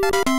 you